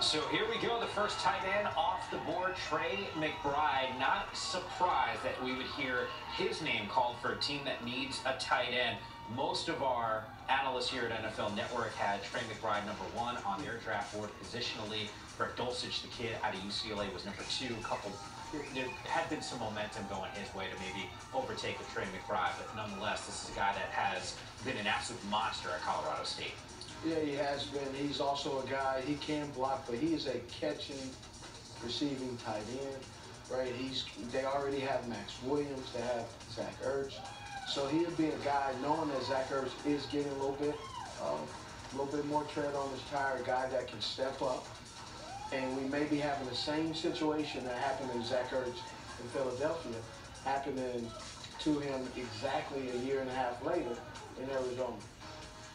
So here we go, the first tight end off the board, Trey McBride. Not surprised that we would hear his name called for a team that needs a tight end. Most of our analysts here at NFL Network had Trey McBride number one on their draft board positionally. Brett Dulcich, the kid out of UCLA, was number two. A couple, there had been some momentum going his way to maybe overtake with Trey McBride, but nonetheless, this is a guy that has been an absolute monster at Colorado State. Yeah, he has been. He's also a guy, he can block, but he's a catching, receiving tight end, right? He's They already have Maxx Williams. They have Zach Ertz. So he'll be a guy, knowing that Zach Ertz is getting a little bit, um, a little bit more tread on his tire, a guy that can step up. And we may be having the same situation that happened to Zach Ertz in Philadelphia, happening to him exactly a year and a half later in Arizona.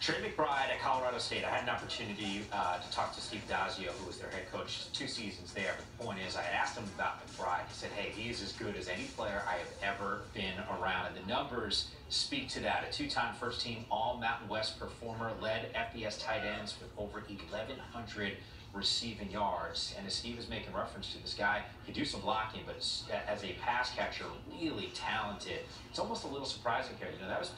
Trey McBride at Colorado State, I had an opportunity uh, to talk to Steve Addazio, who was their head coach two seasons there. But the point is, I asked him about McBride. He said, hey, he is as good as any player I have ever been around. And the numbers speak to that. A two-time first-team All-Mountain West performer, led FBS tight ends with over 1,100 receiving yards. And as Steve is making reference to, this guy can do some blocking, but as a pass catcher, really talented. It's almost a little surprising here. You know, that was